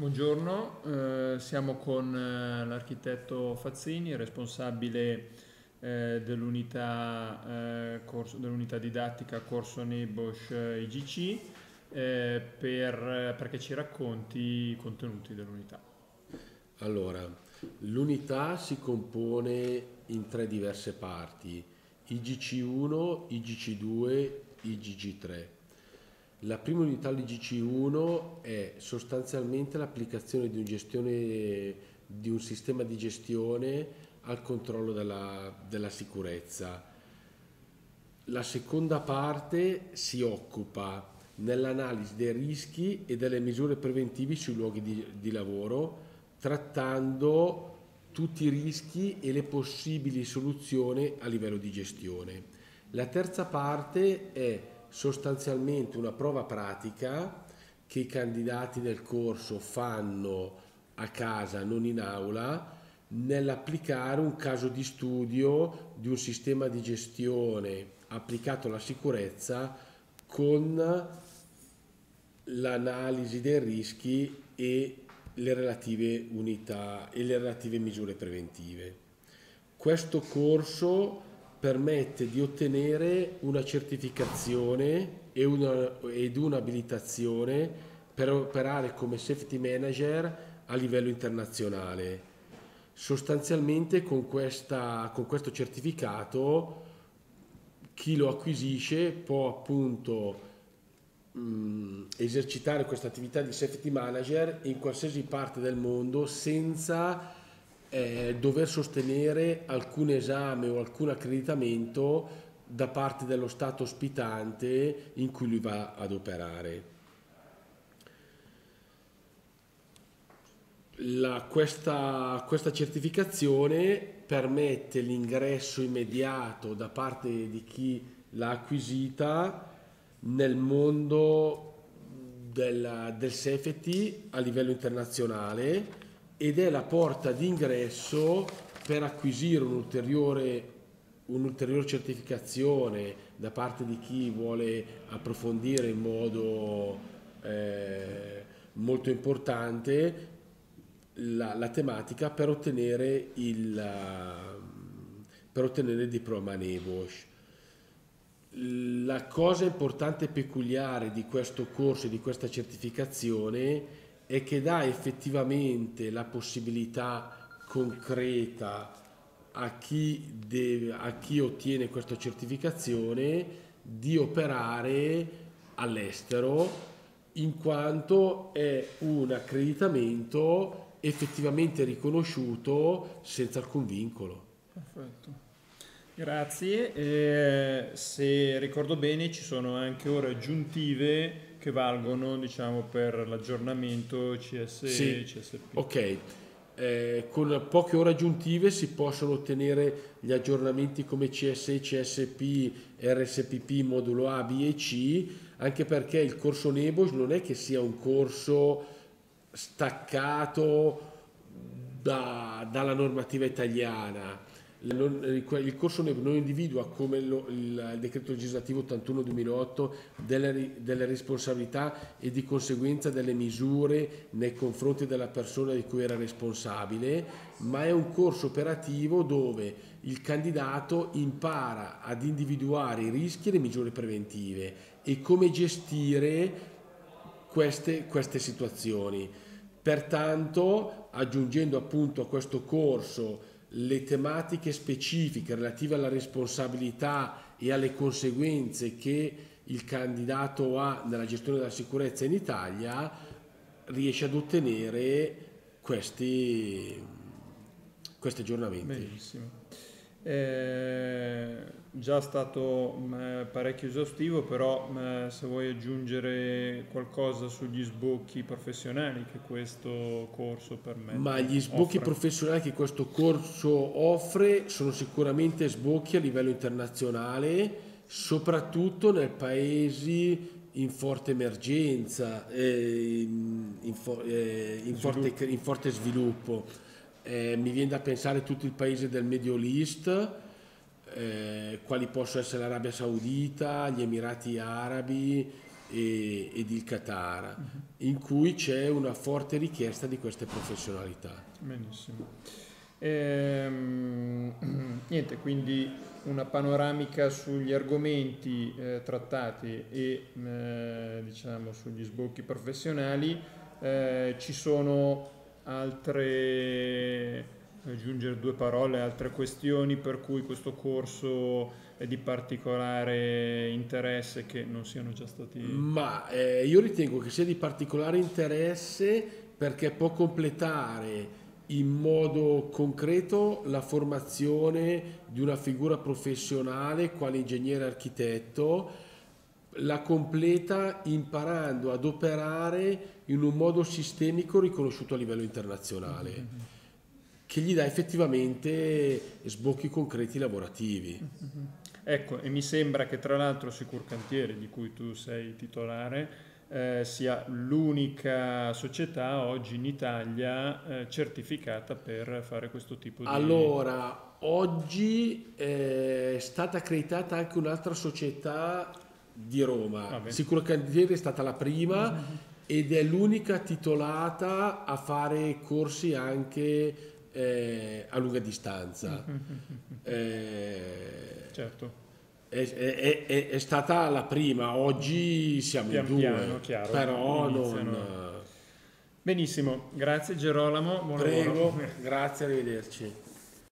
Buongiorno, eh, siamo con eh, l'architetto Fazzini, responsabile eh, dell'unità, eh, dell'unità, didattica corso Nebosch eh, IGC per, perché ci racconti i contenuti dell'unità. Allora, l'unità si compone in tre diverse parti, IGC1, IGC2, IGC3. La prima unità l'IGC1 è sostanzialmente l'applicazione di di un sistema di gestione al controllo della, della sicurezza. La seconda parte si occupa nell'analisi dei rischi e delle misure preventive sui luoghi di, di lavoro, trattando tutti i rischi e le possibili soluzioni a livello di gestione. La terza parte è sostanzialmente una prova pratica che i candidati del corso fanno a casa, non in aula, nell'applicare un caso di studio di un sistema di gestione applicato alla sicurezza con l'analisi dei rischi e le relative unità e le relative misure preventive. Questo corso permette di ottenere una certificazione e una, ed un'abilitazione per operare come safety manager a livello internazionale. Sostanzialmente con, questa, con questo certificato chi lo acquisisce può appunto mh, esercitare questa attività di safety manager in qualsiasi parte del mondo senza eh, dover sostenere alcun esame o alcun accreditamento da parte dello Stato ospitante in cui lui va ad operare. La, questa, questa certificazione permette l'ingresso immediato da parte di chi l'ha acquisita nel mondo del, del safety a livello internazionale ed è la porta d'ingresso per acquisire un'ulteriore, un'ulteriore certificazione da parte di chi vuole approfondire in modo eh, molto importante la, la, tematica per ottenere il, per ottenere il diploma NEBOSH. La cosa importante e peculiare di questo corso e di questa certificazione e che dà effettivamente la possibilità concreta a chi, deve, a chi ottiene questa certificazione di operare all'estero in quanto è un accreditamento effettivamente riconosciuto senza alcun vincolo. Perfetto. Grazie. Eh, se ricordo bene ci sono anche ore aggiuntive che valgono diciamo, per l'aggiornamento CSE sì. e CSP. Ok, eh, con poche ore aggiuntive si possono ottenere gli aggiornamenti come CSE, CSP, RSPP, modulo A, B e C, anche perché il corso Nebos non è che sia un corso staccato da, dalla normativa italiana il corso non individua come il, decreto legislativo 81-2008 delle, delle, responsabilità e di conseguenza delle misure nei confronti della persona di cui era responsabile, ma è un corso operativo dove il candidato impara ad individuare i rischi e le misure preventive e come gestire queste, queste situazioni. Pertanto, aggiungendo appunto a questo corso le tematiche specifiche relative alla responsabilità e alle conseguenze che il candidato ha nella gestione della sicurezza in Italia riesce ad ottenere questi, questi aggiornamenti. Benissimo. Eh, già stato mh, parecchio esaustivo, però mh, se vuoi aggiungere qualcosa sugli sbocchi professionali che questo corso permette. Ma gli sbocchi offre. professionali che questo corso offre sono sicuramente sbocchi a livello internazionale, soprattutto nei paesi in forte emergenza, eh, in, in, eh, in, forte, in forte sviluppo eh, mi viene da pensare tutto il paese del Medio East, eh, quali possono essere l'Arabia Saudita, gli Emirati Arabi, e, ed il Qatar, uh-huh. in cui c'è una forte richiesta di queste professionalità. Benissimo. Ehm, niente, quindi una panoramica sugli argomenti eh, trattati e eh, diciamo sugli sbocchi professionali. Eh, ci sono altre aggiungere due parole, altre questioni per cui questo corso è di particolare interesse che non siano già stati... Ma eh, io ritengo che sia di particolare interesse perché può completare in modo concreto la formazione di una figura professionale quale ingegnere architetto, la completa imparando ad operare in un modo sistemico riconosciuto a livello internazionale. Mm-hmm che gli dà effettivamente sbocchi concreti lavorativi. Ecco, e mi sembra che tra l'altro Sicurcantieri, di cui tu sei titolare, eh, sia l'unica società oggi in Italia eh, certificata per fare questo tipo di... Allora, oggi eh, è stata accreditata anche un'altra società di Roma. Ah, Sicurcantieri è stata la prima mm-hmm. ed è l'unica titolata a fare corsi anche eh, a lunga distanza. eh, certo. È, è, è, è, stata la prima, oggi siamo pian in due, piano, chiaro, però non... Benissimo, grazie Gerolamo. Prego, grazie, arrivederci.